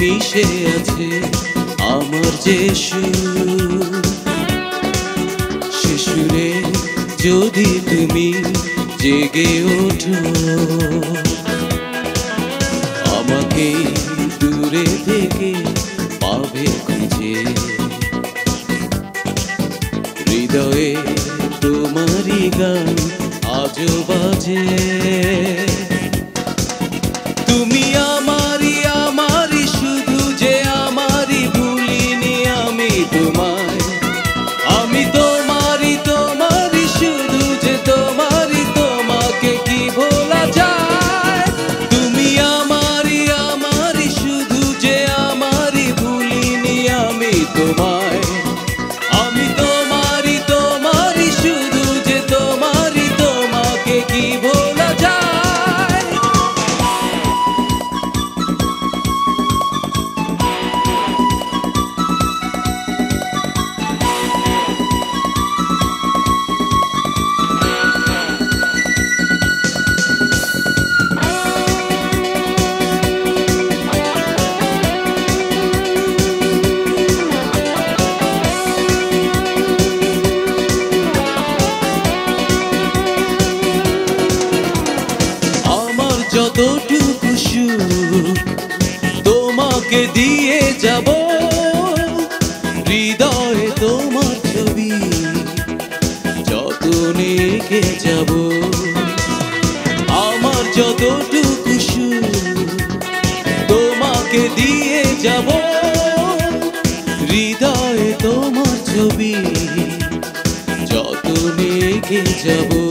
মিশে আছে আমার যে শিশুরে যদি তুমি জেগে ওঠো, আমাকে দূরে থেকে পাবে খুঁজে। হৃদয়ে তোমারই গান আজও বাজে। যতটুকু সুখ তোমাকে দিয়ে যাব, হৃদয়ে তোমার ছবি যতনে এঁকে যাব। আমার যতটুকু সুখ তোমাকে দিয়ে যাব, হৃদয়ে তোমার ছবি যতনে এঁকে যাব।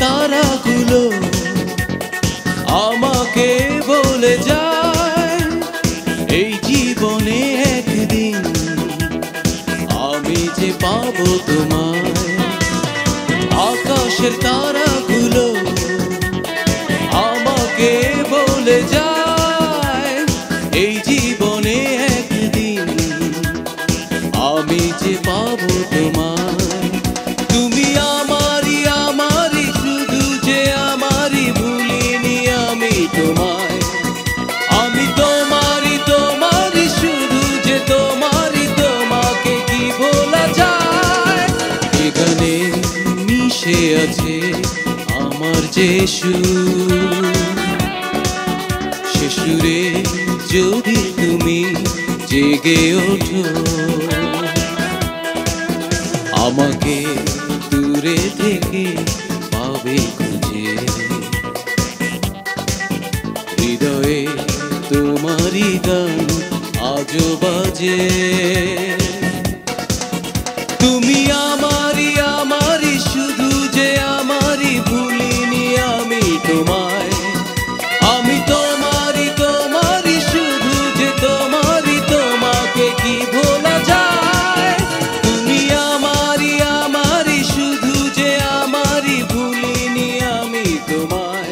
তারাগুলো আমাকে বলে যায়, এই জীবনে একদিন আমি যে পাবো তোমায়। আকাশের তারাগুলো আমাকে বলে যায়, এই যে শিশুরে যদি তুমি জেগে ওঠো, আমাকে দূরে থেকে পাবে খুঁজে। হৃদয়ে তোমারই গান আজও বাজে। তুমি তোমায়